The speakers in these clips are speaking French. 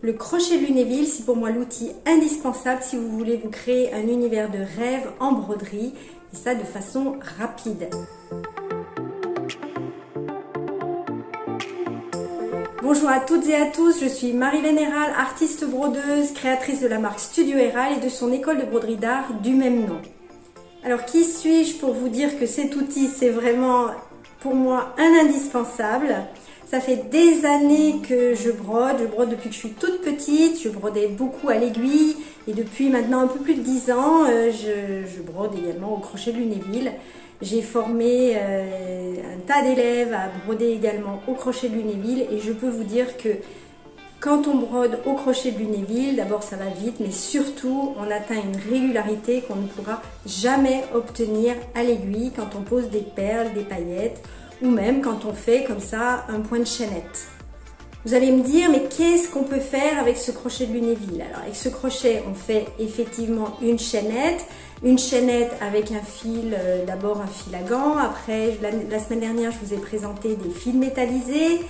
Le crochet Lunéville, c'est pour moi l'outil indispensable si vous voulez vous créer un univers de rêve en broderie, et ça de façon rapide. Bonjour à toutes et à tous, je suis Marie-Laine Héral, artiste brodeuse, créatrice de la marque Studio Héral et de son école de broderie d'art du même nom. Alors qui suis-je pour vous dire que cet outil c'est vraiment pour moi un indispensable? Ça fait des années que je brode, je brode depuis que je suis toute petite, je brodais beaucoup à l'aiguille. Et depuis maintenant un peu plus de 10 ans, euh, je, brode également au crochet de Lunéville. J'ai formé euh, un tas d'élèves à broder également au crochet de Lunéville. Et je peux vous dire que quand on brode au crochet de Lunéville, d'abord ça va vite, mais surtout on atteint une régularité qu'on ne pourra jamais obtenir à l'aiguille quand on pose des perles, des paillettes ou même quand on fait comme ça un point de chaînette. Vous allez me dire, mais qu'est-ce qu'on peut faire avec ce crochet de Lunéville? Alors avec ce crochet, on fait effectivement une chaînette, une chaînette avec un fil, euh, d'abord un fil à gants, après la, semaine dernière je vous ai présenté des fils métallisés,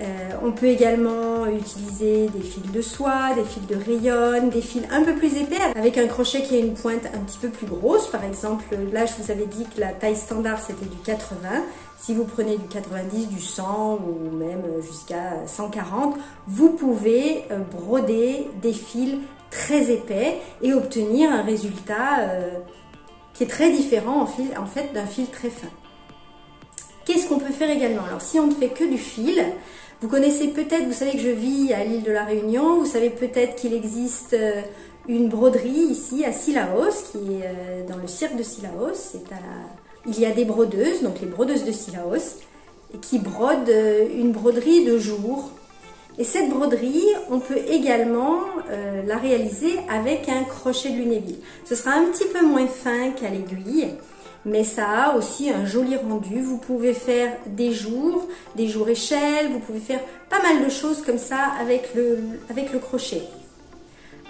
euh, on peut également utiliser des fils de soie, des fils de rayon, des fils un peu plus épais avec un crochet qui a une pointe un petit peu plus grosse. Par exemple, là je vous avais dit que la taille standard c'était du 80. Si vous prenez du 90, du 100 ou même jusqu'à 140, vous pouvez euh, broder des fils très épais et obtenir un résultat euh, qui est très différent en, en fait d'un fil très fin. Qu'on peut faire également Alors si on ne fait que du fil, vous connaissez peut-être, vous savez que je vis à l'île de la Réunion, vous savez peut-être qu'il existe euh, une broderie ici à Silaos, qui est euh, dans le cirque de à Il y a des brodeuses, donc les brodeuses de Silaos, qui brodent euh, une broderie de jour. Et cette broderie, on peut également la réaliser avec un crochet de lunéville. Ce sera un petit peu moins fin qu'à l'aiguille, mais ça a aussi un joli rendu. Vous pouvez faire des jours, des jours échelles, vous pouvez faire pas mal de choses comme ça avec le, avec le crochet.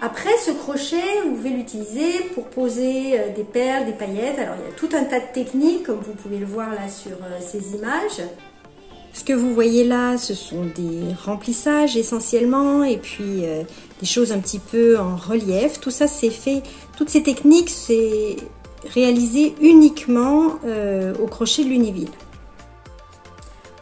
Après ce crochet, vous pouvez l'utiliser pour poser euh, des perles, des paillettes. Alors il y a tout un tas de techniques comme vous pouvez le voir là sur euh, ces images. Ce que vous voyez là, ce sont des remplissages essentiellement et puis euh, des choses un petit peu en relief. Tout ça c'est fait, toutes ces techniques c'est réalisé uniquement euh, au crochet de l'Univille.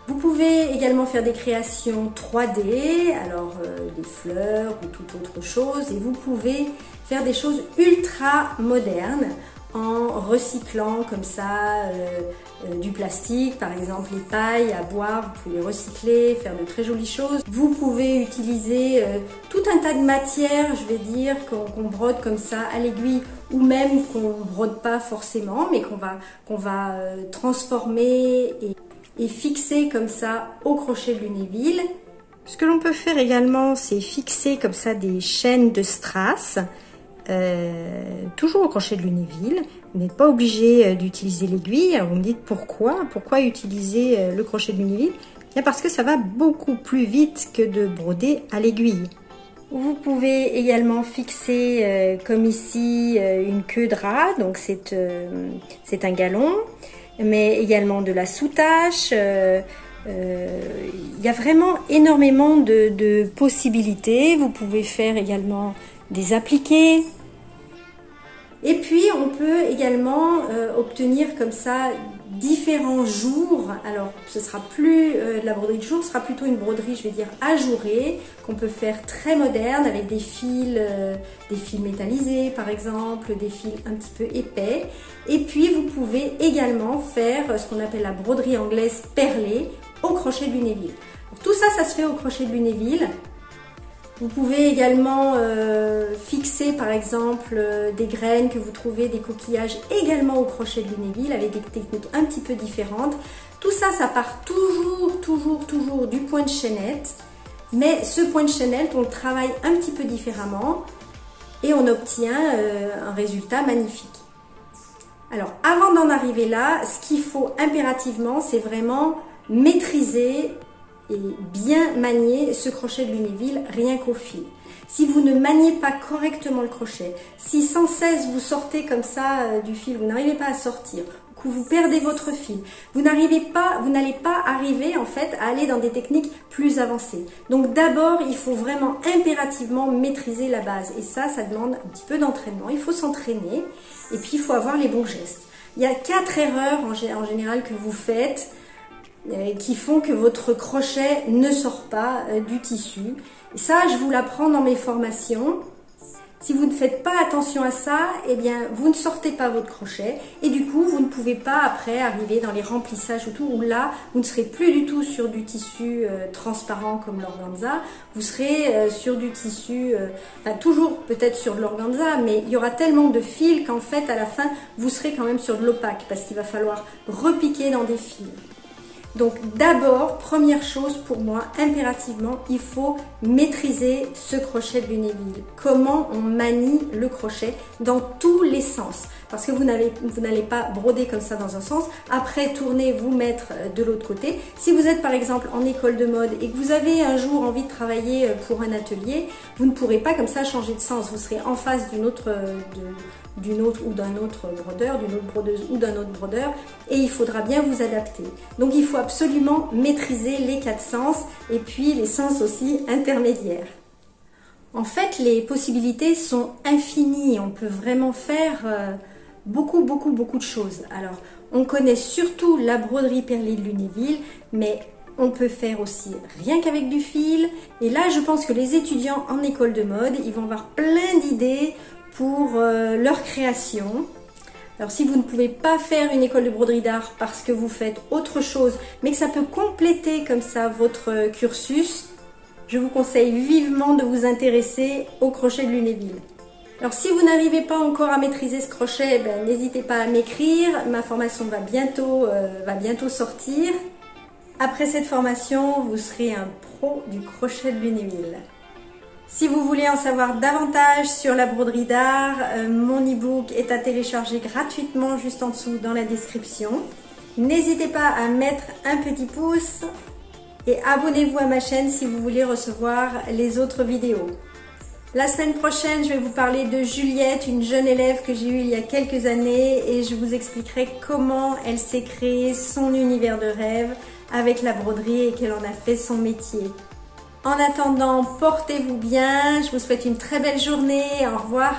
Vous pouvez également faire des créations 3D, alors euh, des fleurs ou toute autre chose, et vous pouvez faire des choses ultra modernes en recyclant comme ça euh, du plastique, par exemple les pailles à boire, vous pouvez recycler, faire de très jolies choses. Vous pouvez utiliser tout un tas de matières, je vais dire, qu'on brode comme ça à l'aiguille ou même qu'on brode pas forcément, mais qu'on va, va euh, transformer et, fixer comme ça au crochet de Lunéville. Ce que l'on peut faire également, c'est fixer comme ça des chaînes de strass, euh, toujours au crochet de Lunéville. Vous n'êtes pas obligé euh, d'utiliser l'aiguille. Vous me dites pourquoi Pourquoi utiliser le crochet de Lunéville? Bien parce que ça va beaucoup plus vite que de broder à l'aiguille. Vous pouvez également fixer, euh, comme ici, euh, une queue de rat, donc euh, c'est un galon, mais également de la sous-tache. Il y a vraiment énormément de, possibilités. Vous pouvez faire également des appliqués. Et puis, on peut également obtenir comme ça différents jours. Alors, ce sera plus euh, de la broderie de jour, ce sera plutôt une broderie, je vais dire, ajourée, qu'on peut faire très moderne avec des fils, euh, des fils métallisés par exemple, des fils un petit peu épais. Et puis, vous pouvez également faire ce qu'on appelle la broderie anglaise perlée au crochet de Lunéville. tout ça, ça se fait au crochet de Lunéville. Vous pouvez également euh, fixer par exemple euh, des graines que vous trouvez, des coquillages également au crochet de Lunéville avec des techniques un petit peu différentes. Tout ça, ça part toujours, toujours, toujours du point de chaînette. Mais ce point de chaînette, on le travaille un petit peu différemment et on obtient euh, un résultat magnifique. Alors avant d'en arriver là, ce qu'il faut impérativement, c'est vraiment maîtriser bien manier ce crochet de Lunéville rien qu'au fil. Si vous ne maniez pas correctement le crochet, si sans cesse vous sortez comme ça euh, du fil, vous n'arrivez pas à sortir, que vous perdez votre fil. Vous n'arrivez pas, vous n'allez pas arriver en fait à aller dans des techniques plus avancées. Donc d'abord, il faut vraiment impérativement maîtriser la base et ça, ça demande un petit peu d'entraînement. Il faut s'entraîner et puis il faut avoir les bons gestes. Il y a quatre erreurs en général que vous faites qui font que votre crochet ne sort pas euh, du tissu. Ça, je vous l'apprends dans mes formations. Si vous ne faites pas attention à ça, eh bien, vous ne sortez pas votre crochet et du coup, vous ne pouvez pas après arriver dans les remplissages ou tout, où là, vous ne serez plus du tout sur du tissu euh, transparent comme l'organza, vous serez sur du tissu, enfin, toujours peut-être sur de l'organza, mais il y aura tellement de fils qu'en fait, à la fin, vous serez quand même sur de l'opaque parce qu'il va falloir repiquer dans des fils. Donc d'abord, première chose pour moi, impérativement, il faut maîtriser ce crochet de Lunéville. Comment on manie le crochet dans tous les sens. Parce que vous n'allez pas broder comme ça dans un sens, après tourner, vous mettre euh, de l'autre côté. Si vous êtes par exemple en école de mode et que vous avez un jour envie de travailler euh, pour un atelier, vous ne pourrez pas comme ça changer de sens. Vous serez en face d'une autre, euh, d'une autre ou d'un autre brodeur, d'une autre brodeuse ou d'un autre brodeur, et il faudra bien vous adapter. Donc il faut absolument maîtriser les quatre sens et puis les sens aussi intermédiaires. En fait, les possibilités sont infinies. On peut vraiment faire euh, beaucoup, beaucoup, beaucoup de choses. Alors, on connaît surtout la broderie perlée de Lunéville, mais on peut faire aussi rien qu'avec du fil. Et là, je pense que les étudiants en école de mode, ils vont avoir plein d'idées pour euh, leur création. Alors si vous ne pouvez pas faire une école de broderie d'art parce que vous faites autre chose, mais que ça peut compléter comme ça votre cursus, je vous conseille vivement de vous intéresser au crochet de Lunéville. Alors si vous n'arrivez pas encore à maîtriser ce crochet, ben, n'hésitez pas à m'écrire. Ma formation va bientôt, euh, va bientôt sortir. Après cette formation, vous serez un pro du crochet de Lunéville. Si vous voulez en savoir davantage sur la broderie d'art, euh, mon e-book est à télécharger gratuitement juste en dessous dans la description. N'hésitez pas à mettre un petit pouce et abonnez-vous à ma chaîne si vous voulez recevoir les autres vidéos. La semaine prochaine, je vais vous parler de Juliette, une jeune élève que j'ai eue il y a quelques années et je vous expliquerai comment elle s'est créée son univers de rêve avec la broderie et qu'elle en a fait son métier. En attendant, portez-vous bien. Je vous souhaite une très belle journée. Au revoir.